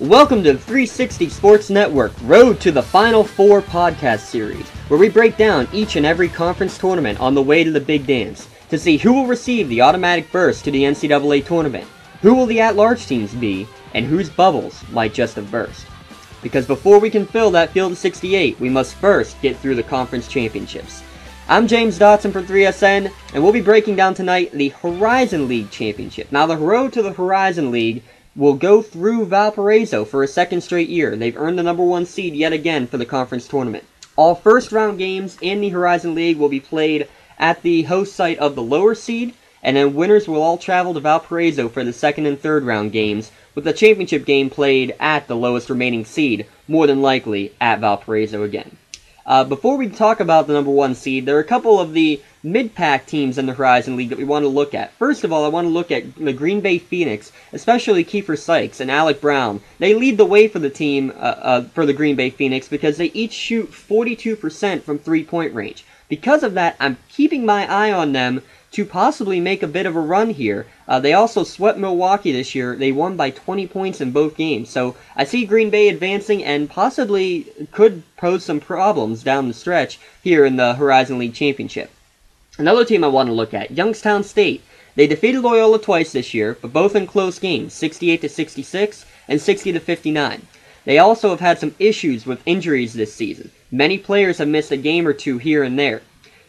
Welcome to the 360 Sports Network Road to the Final Four podcast series, where we break down each and every conference tournament on the way to the big dance to see who will receive the automatic berth to the NCAA tournament, who will the at-large teams be, and whose bubbles might just have burst. Because before we can fill that field of 68, we must first get through the conference championships. I'm James Dotson from 3SN, and we'll be breaking down tonight the Horizon League Championship. Now, the road to the Horizon League will go through Valparaiso for a second straight year. They've earned the number one seed yet again for the conference tournament. All first round games in the Horizon League will be played at the host site of the lower seed, and then winners will all travel to Valparaiso for the second and third round games, with the championship game played at the lowest remaining seed, more than likely at Valparaiso again. Uh, before we talk about the number one seed, there are a couple of the mid-pack teams in the Horizon League that we want to look at. First of all, I want to look at the Green Bay Phoenix, especially Keifer Sykes and Alec Brown. They lead the way for the team, uh, uh, for the Green Bay Phoenix, because they each shoot 42% from three-point range. Because of that, I'm keeping my eye on them to possibly make a bit of a run here. Uh, they also swept Milwaukee this year. They won by 20 points in both games. So I see Green Bay advancing and possibly could pose some problems down the stretch here in the Horizon League Championship. Another team I want to look at, Youngstown State. They defeated Loyola twice this year, but both in close games, 68 to 66 and 60 to 59. They also have had some issues with injuries this season. Many players have missed a game or two here and there.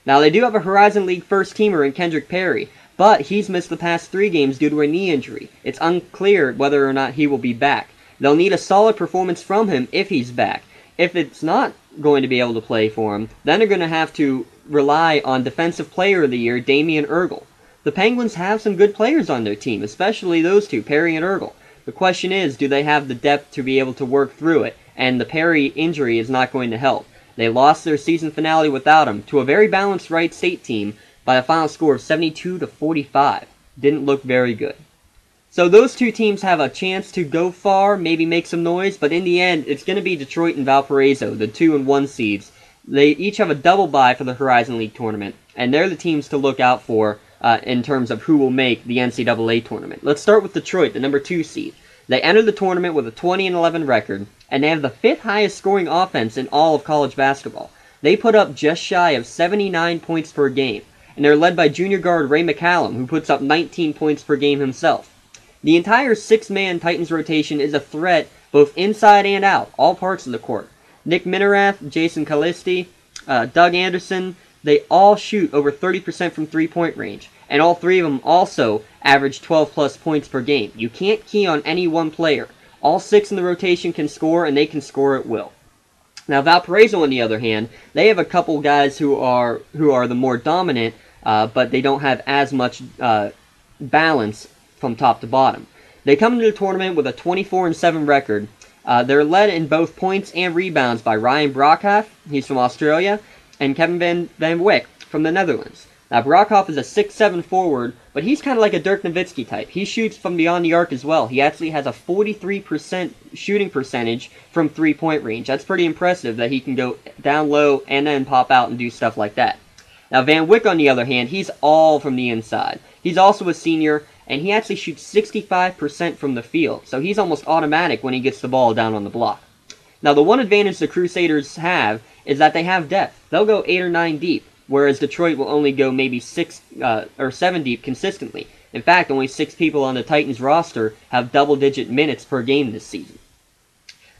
Now, they do have a Horizon League first teamer in Kendrick Perry, but he's missed the past three games due to a knee injury. It's unclear whether or not he will be back. They'll need a solid performance from him if he's back. If it's not going to be able to play for him, then they're going to have to rely on Defensive Player of the Year, Damian Eargle. The Penguins have some good players on their team, especially those two, Perry and Eargle. The question is, do they have the depth to be able to work through it? And the Perry injury is not going to help. They lost their season finale without him to a very balanced Wright State team by a final score of 72 to 45. Didn't look very good. So those two teams have a chance to go far, maybe make some noise, but in the end, it's going to be Detroit and Valparaiso, the 2 and 1 seeds. They each have a double bye for the Horizon League tournament, and they're the teams to look out for uh, in terms of who will make the NCAA tournament. Let's start with Detroit, the number 2 seed. They entered the tournament with a 20 and 11 record, and they have the fifth highest scoring offense in all of college basketball. They put up just shy of 79 points per game, and they're led by junior guard Ray McCallum, who puts up 19 points per game himself. The entire six-man Titans rotation is a threat both inside and out, all parts of the court. Nick Minnerath, Jason Calliste, uh, Doug Anderson, they all shoot over 30% from three-point range, and all three of them also average 12 plus points per game. You can't key on any one player. All six in the rotation can score, and they can score at will. Now Valparaiso, on the other hand, they have a couple guys who are who are the more dominant, uh, but they don't have as much uh, balance from top to bottom. They come into the tournament with a 24 and 7 record. Uh, they're led in both points and rebounds by Ryan Broekhoff, he's from Australia, and Kevin Van, Van Wijk from the Netherlands. Now, Broekhoff is a 6'7 forward, but he's kind of like a Dirk Nowitzki type. He shoots from beyond the arc as well. He actually has a 43% shooting percentage from three point range. That's pretty impressive that he can go down low and then pop out and do stuff like that. Now, Van Wijk, on the other hand, he's all from the inside. He's also a senior, and he actually shoots 65% from the field, so he's almost automatic when he gets the ball down on the block. Now, the one advantage the Crusaders have is that they have depth. They'll go 8 or 9 deep whereas Detroit will only go maybe six uh, or seven deep consistently. In fact, only six people on the Titans roster have double-digit minutes per game this season.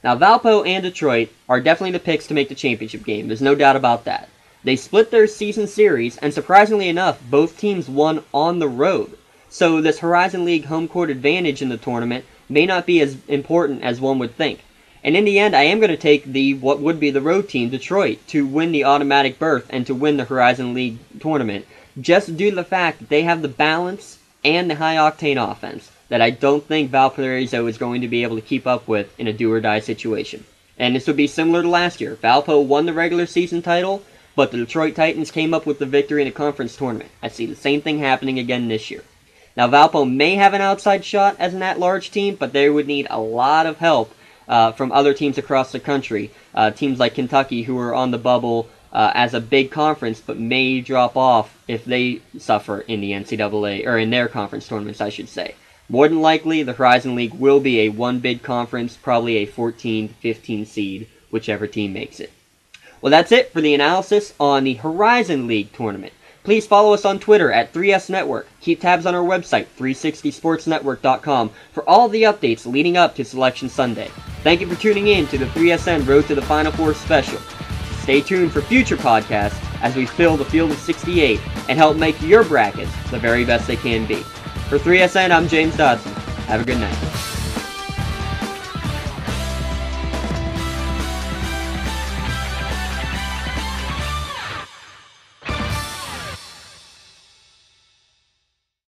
Now, Valpo and Detroit are definitely the picks to make the championship game. There's no doubt about that. They split their season series, and surprisingly enough, both teams won on the road. So this Horizon League home court advantage in the tournament may not be as important as one would think. And in the end, I am going to take the what would be the road team, Detroit, to win the automatic berth and to win the Horizon League tournament, just due to the fact that they have the balance and the high octane offense that I don't think Valparaiso is going to be able to keep up with in a do or die situation. And this would be similar to last year. Valpo won the regular season title, but the Detroit Titans came up with the victory in a conference tournament. I see the same thing happening again this year. Now, Valpo may have an outside shot as an at-large team, but they would need a lot of help uh, from other teams across the country. Uh, teams like Kentucky, who are on the bubble uh, as a big conference, but may drop off if they suffer in the NCAA or in their conference tournaments, I should say. More than likely, the Horizon League will be a one bid conference, probably a 14 15 seed, whichever team makes it. Well, that's it for the analysis on the Horizon League tournament. Please follow us on Twitter at 3S Network. Keep tabs on our website, 360sportsnetwork.com, for all the updates leading up to Selection Sunday. Thank you for tuning in to the 3SN Road to the Final Four special. Stay tuned for future podcasts as we fill the field of 68 and help make your brackets the very best they can be. For 3SN, I'm James Dodson. Have a good night.